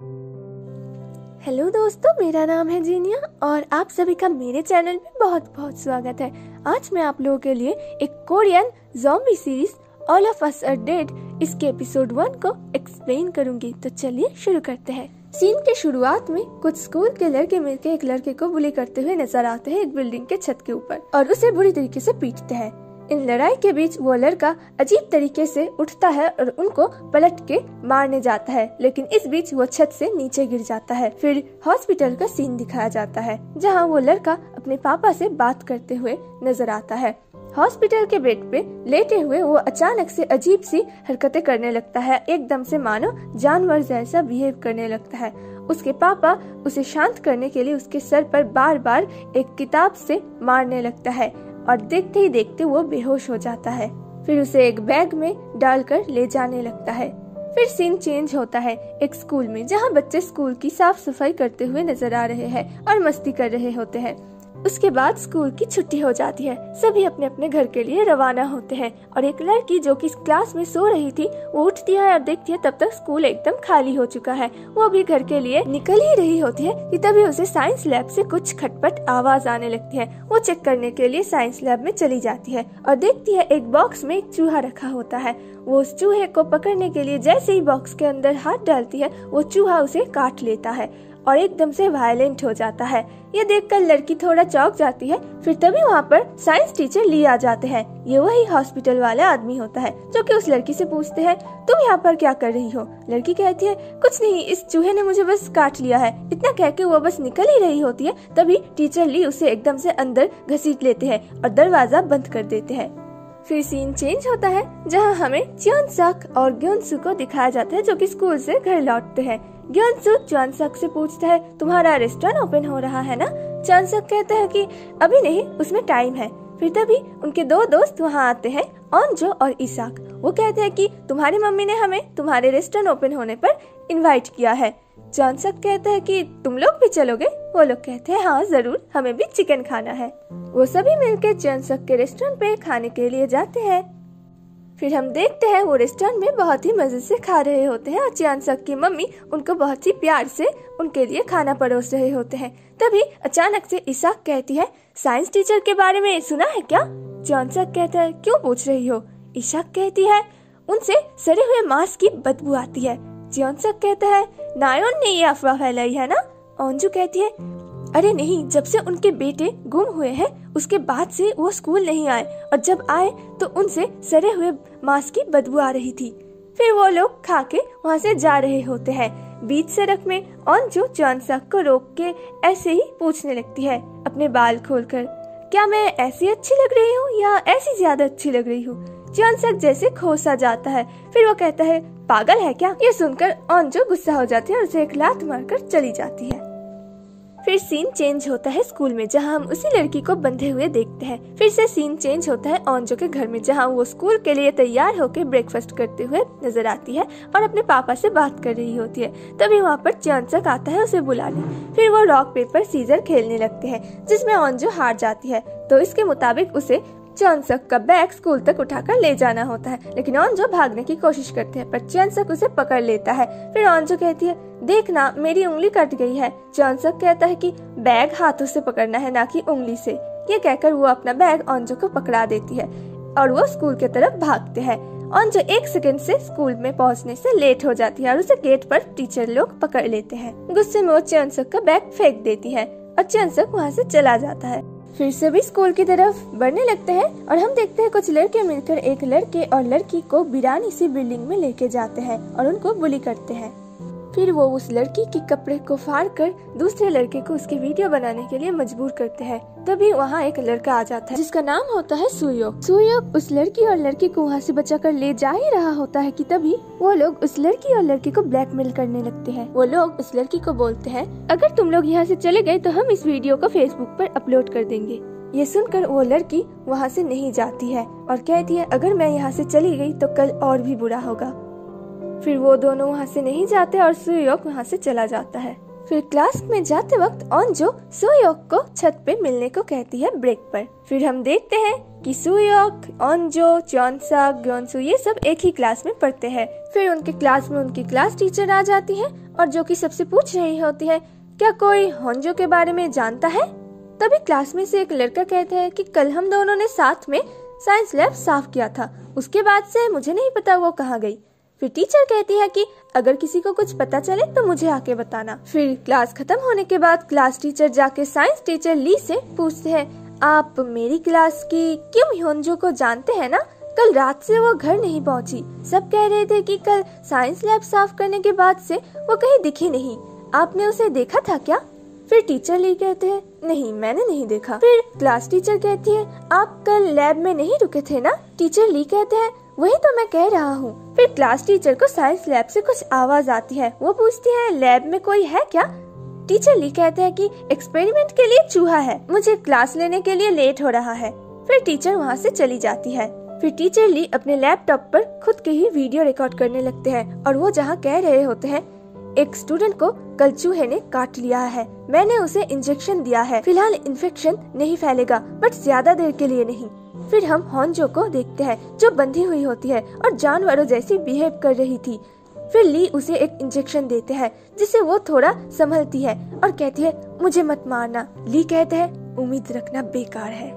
Hello दोस्तों, मेरा नाम है जीनिया और आप सभी का मेरे चैनल में बहुत बहुत स्वागत है। आज मैं आप लोगों के लिए एक Korean zombie series all of us are dead इसके एपिसोड वन को एक्सप्लेन करूँगी। तो चलिए शुरू करते हैं। सीन के शुरुआत में कुछ स्कूल के लड़के मिलकर एक लड़के को बुली करते हुए नज़र आते हैं एक बिल्डिंग के छत के ऊपर और उसे बुरी तरीके से पीटते हैं। इन लड़ाई के बीच वो लड़का अजीब तरीके से उठता है और उनको पलट के मारने जाता है, लेकिन इस बीच वो छत से नीचे गिर जाता है। फिर हॉस्पिटल का सीन दिखाया जाता है, जहाँ वो लड़का अपने पापा से बात करते हुए नज़र आता है। हॉस्पिटल के बेड पे लेटे हुए वो अचानक से अजीब सी हरकतें करने लगता है। एकदम से मानो जानवर जैसा बिहेव करने लगता है। उसके पापा उसे शांत करने के लिए उसके सर पर बार बार एक किताब से मारने लगता है। और देखते ही देखते वो बेहोश हो जाता है। फिर उसे एक बैग में डालकर ले जाने लगता है। फिर सीन चेंज होता है एक स्कूल में, जहाँ बच्चे स्कूल की साफ़ सफ़ाई करते हुए नज़र आ रहे हैं और मस्ती कर रहे होते हैं। उसके बाद स्कूल की छुट्टी हो जाती है। सभी अपने अपने घर के लिए रवाना होते हैं और एक लड़की जो कि क्लास में सो रही थी, वो उठती है और देखती है, तब तक स्कूल एकदम खाली हो चुका है। वो भी घर के लिए निकल ही रही होती है कि तभी उसे साइंस लैब से कुछ खटपट आवाज़ आने लगती है। वो चेक करने के लिए साइंस लैब में चली जाती है और देखती है एक बॉक्स में एक चूहा रखा होता है। वो उस चूहे को पकड़ने के लिए जैसे ही बॉक्स के अंदर हाथ डालती है, वो चूहा उसे काट लेता है। और एकदम से वायलेंट हो जाता है। ये देखकर लड़की थोड़ा चौक जाती है, फिर तभी वहाँ पर साइंस टीचर ली आ जाते हैं। ये वही हॉस्पिटल वाला आदमी होता है, जो कि उस लड़की से पूछते हैं, तुम यहाँ पर क्या कर रही हो? लड़की कहती है, कुछ नहीं, इस चूहे ने मुझे बस काट लिया है। इतना कह के वो बस निकल ही रही होती है, तभी टीचर ली उसे एकदम से अंदर घसीट लेते हैं और दरवाज़ा बंद कर देते हैं। फिर सीन चेंज होता है, जहाँ हमें चियन सक और ग्योनसु को दिखाया जाता है, जो कि स्कूल से घर लौटते हैं। ग्योनसु सक से पूछता है, तुम्हारा रेस्टोरेंट ओपन हो रहा है ना? सक कहता है कि, अभी नहीं, उसमें टाइम है। फिर तभी उनके दो दोस्त वहाँ आते हैं ऑनजो और इसाक वो कहते हैं कि, तुम्हारी मम्मी ने हमें तुम्हारे रेस्टोरेंट ओपन होने पर इनवाइट किया है। जॉनसक कहता है कि, तुम लोग भी चलोगे? वो लोग कहते हैं हाँ ज़रूर, हमें भी चिकन खाना है। वो सभी मिलकर जॉनसक के रेस्टोरेंट पे खाने के लिए जाते हैं। फिर हम देखते हैं वो रेस्टोरेंट में बहुत ही मज़े से खा रहे होते हैं और चांसक की मम्मी उनको बहुत ही प्यार से उनके लिए खाना परोस रहे होते हैं। तभी अचानक से ईसाक कहती है साइंस टीचर के बारे में सुना है क्या? चांसक कहता है, क्यों पूछ रही हो? ईशाक कहती है, उनसे सड़े हुए मांस की बदबू आती है। जियोनसक कहता है, नायोन ने ये अफवाह फैलाई है ना? ओंजू कहती है, अरे नहीं, जब से उनके बेटे गुम हुए हैं उसके बाद से वो स्कूल नहीं आए और जब आए तो उनसे सड़े हुए मांस की बदबू आ रही थी। फिर वो लोग खा के वहाँ से जा रहे होते हैं, बीच सड़क में ओंजू जॉनसक को रोक के ऐसे ही पूछने लगती है अपने बाल खोलकर, क्या मैं ऐसी अच्छी लग रही हूँ या ऐसी ज़्यादा अच्छी लग रही हूँ? जॉनसक जैसे खोसा जाता है, फिर वो कहता है, पागल है क्या? ये सुनकर ऑनजो गुस्सा हो जाती है और उसे एक लात मारकर चली जाती है। फिर सीन चेंज होता है स्कूल में, जहाँ हम उसी लड़की को बंधे हुए देखते हैं। फिर से सीन चेंज होता है ऑनजो के घर में, जहाँ वो स्कूल के लिए तैयार होकर ब्रेकफास्ट करते हुए नज़र आती है और अपने पापा से बात कर रही होती है। तभी वहाँ पर चांसक आता है उसे बुलाने। फिर वो रॉक पेपर सीजर खेलने लगते हैं, जिसमें ऑनजो हार जाती है। तो इसके मुताबिक उसे चौनसक का बैग स्कूल तक उठाकर ले जाना होता है। लेकिन ऑनजो भागने की कोशिश करते हैं, पर चौनसक उसे पकड़ लेता है। फिर ऑनजो कहती है देखना, मेरी उंगली कट गई है। चौनसक कहता है कि बैग हाथों से पकड़ना है, ना कि उंगली से। ये कहकर वो अपना बैग ऑनजो को पकड़ा देती है और वो स्कूल की तरफ़ भागते हैं। ऑनजो एक सेकंड से स्कूल में पहुँचने से लेट हो जाती है और उसे गेट पर टीचर लोग पकड़ लेते हैं। गुस्से में वो चौनसक का बैग फेंक देती है और चौनसक वहाँ से चला जाता है। फिर से भी स्कूल की तरफ़ बढ़ने लगते हैं और हम देखते हैं कुछ लड़के मिलकर एक लड़के और लड़की को बिरानी सी बिल्डिंग में लेके जाते हैं और उनको बुली करते हैं। फिर वो उस लड़की के कपड़े को फाड़ कर दूसरे लड़के को उसकी वीडियो बनाने के लिए मजबूर करते हैं। तभी वहाँ एक लड़का आ जाता है, जिसका नाम होता है सुयोग सुयोग उस लड़की और लड़के को वहाँ से बचा कर ले जा ही रहा होता है कि तभी वो लोग उस लड़की और लड़के को ब्लैकमेल करने लगते हैं। वो लोग उस लड़की को बोलते हैं, अगर तुम लोग यहाँ से चले गए तो हम इस वीडियो को फेसबुक पर अपलोड कर देंगे। ये सुनकर वो लड़की वहाँ से नहीं जाती है और कहती है, अगर मैं यहाँ से चली गई तो कल और भी बुरा होगा। फिर वो दोनों वहाँ से नहीं जाते और सुयोग वहाँ से चला जाता है। फिर क्लास में जाते वक्त ऑनजो सुयोग को छत पे मिलने को कहती है ब्रेक पर। फिर हम देखते हैं कि सुयोग ऑनजो चौनसा ग्योनसु ये सब एक ही क्लास में पढ़ते हैं। फिर उनके क्लास में उनकी क्लास टीचर आ जाती है और जो कि सबसे पूछ रही होती है, क्या कोई होंजो के बारे में जानता है? तभी क्लास में से एक लड़का कहता है कि कल हम दोनों ने साथ में साइंस लैब साफ़ किया था। उसके बाद से मुझे नहीं पता वो कहाँ गई। फिर टीचर कहती है कि, अगर किसी को कुछ पता चले तो मुझे आके बताना। फिर क्लास खत्म होने के बाद क्लास टीचर जाके साइंस टीचर ली से पूछते हैं, आप मेरी क्लास की किम ह्योंजो को जानते हैं ना? कल रात से वो घर नहीं पहुँची। सब कह रहे थे कि कल साइंस लैब साफ़ करने के बाद से वो कहीं दिखी नहीं। आपने उसे देखा था क्या? फिर टीचर ली कहते हैं, नहीं, मैंने नहीं देखा। फिर क्लास टीचर कहती है, आप कल लैब में नहीं रुके थे ना? टीचर ली कहते हैं वही तो मैं कह रहा हूँ। फिर क्लास टीचर को साइंस लैब से कुछ आवाज़ आती है। वो पूछती है लैब में कोई है क्या? टीचर ली कहते हैं कि एक्सपेरिमेंट के लिए चूहा है। मुझे क्लास लेने के लिए लेट हो रहा है। फिर टीचर वहाँ से चली जाती है। फिर टीचर ली अपने लैपटॉप पर खुद के ही वीडियो रिकॉर्ड करने लगते हैं और वो जहाँ कह रहे होते हैं, एक स्टूडेंट को कल चूहे ने काट लिया है। मैंने उसे इंजेक्शन दिया है। फ़िलहाल इन्फेक्शन नहीं फैलेगा बट ज़्यादा देर के लिए नहीं। फिर हम हॉन्जो को देखते हैं, जो बंधी हुई होती है और जानवरों जैसी बिहेव कर रही थी। फिर ली उसे एक इंजेक्शन देते हैं जिससे वो थोड़ा संभलती है और कहती है, मुझे मत मारना। ली कहते हैं, उम्मीद रखना बेकार है।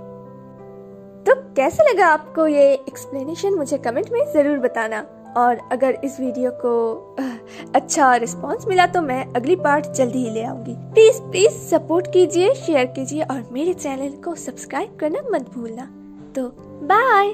तो कैसे लगा आपको ये एक्सप्लेनेशन मुझे कमेंट में ज़रूर बताना। और अगर इस वीडियो को अच्छा रिस्पांस मिला तो मैं अगली पार्ट जल्दी ही ले आऊँगी। प्लीज़ प्लीज़ सपोर्ट कीजिए शेयर कीजिए और मेरे चैनल को सब्सक्राइब करना मत भूलना। तो बाय